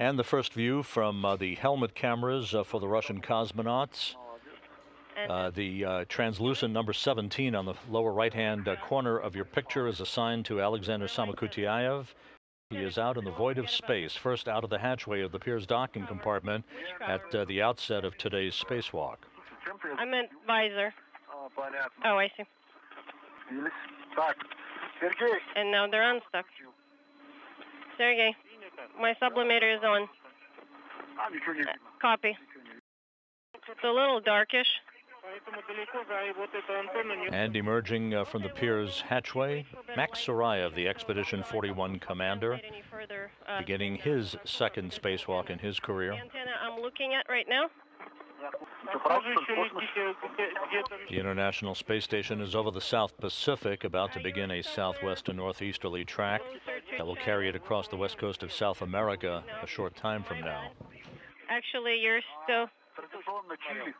And the first view from uh, the helmet cameras uh, for the Russian cosmonauts. Uh, the uh, translucent number 17 on the lower right-hand uh, corner of your picture is assigned to Alexander Samokutyaev. He is out in the void of space, first out of the hatchway of the Pirs docking compartment at uh, the outset of today's spacewalk. I meant visor. Oh, I see. And now they're unstuck. Sergey. My sublimator is on. Copy. It's a little darkish. And emerging uh, from the Pirs hatchway, Max Suraev, the Expedition 41 commander, beginning his second spacewalk in his career. antenna I'm looking at right now. The International Space Station is over the South Pacific, about to begin a southwest to northeasterly track that will carry it across the west coast of South America a short time from now. Actually, you're still. Традиционно Чили.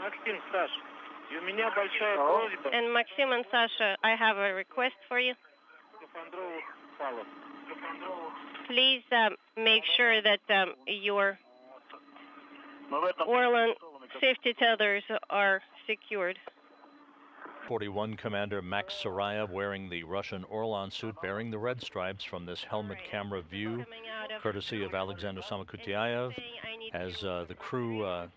Максим, Саш, And Maxim and Sasha, I have a request for you. Please um, make sure that um, your Orlan safety tethers are secured. 41 Commander Max Suraev wearing the Russian Orlan suit bearing the red stripes from this helmet camera view, courtesy of Alexander Samokutyaev, as uh, the crew uh,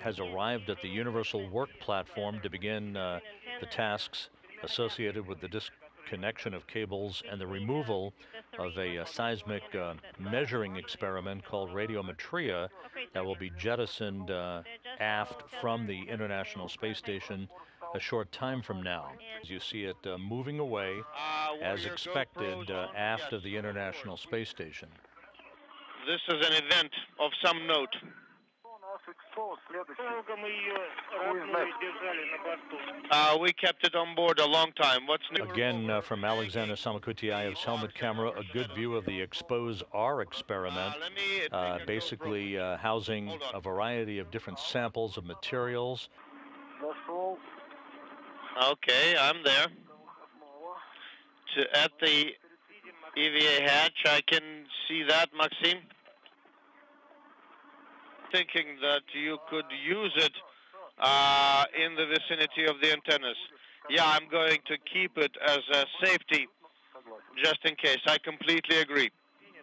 has arrived at the Universal Work Platform to begin uh, the tasks associated with the disconnection of cables and the removal of a, uh seismic uh, measuring experiment called Radiometriya that will be jettisoned uh, aft from the International Space Station a short time from now. As you see it uh, moving away as expected uh, aft of the International Space Station. This is an event of some note. Uh, we kept it on board a long time. What's new? Again, uh, from Alexander Samokutyaev's helmet camera, a good view of the Expose R experiment, ah, uh, basically uh, housing a variety of different samples of materials. Okay, I'm there. To, at the EVA hatch, I can see that, Maxime Thinking that you could use it uh, in the vicinity of the antennas. Yeah, I'm going to keep it as a safety, Согласен. just in case. I completely agree.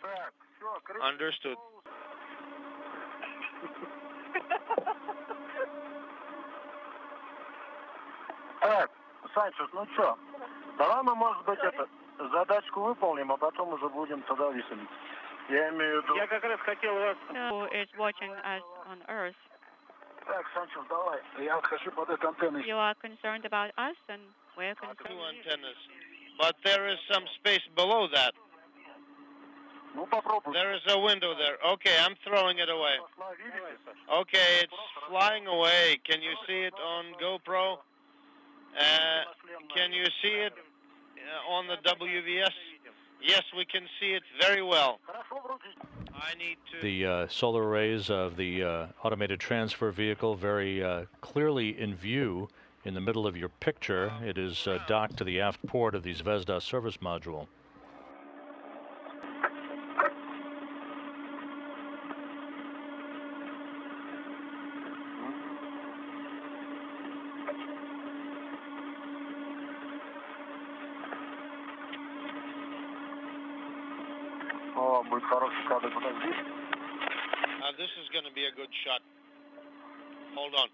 Так, все, крыша. Understood. Так, Санчес, ну что, давай мы, может быть, это, задачку выполним, а потом уже будем тогда веселиться. Я имею в виду... Я как раз хотел вас who is watching us on Earth. Так, Санчес, давай. Я хочу под этой антенной. You are concerned about us, and we're concerned. Two antennas. But there is some space below that. Ну, попробуй. There is a window there. Okay, I'm throwing it away. Пошла, видите? Okay, it's flying away. Can you see it on GoPro? Uh, can you see it uh, on the WVS? Yes, we can see it very well. I need to. The uh, solar arrays of the uh, automated transfer vehicle very uh, clearly in view in the middle of your picture. It is uh, docked to the aft port of the Zvezda service module. This is going to be a good shot. Hold on.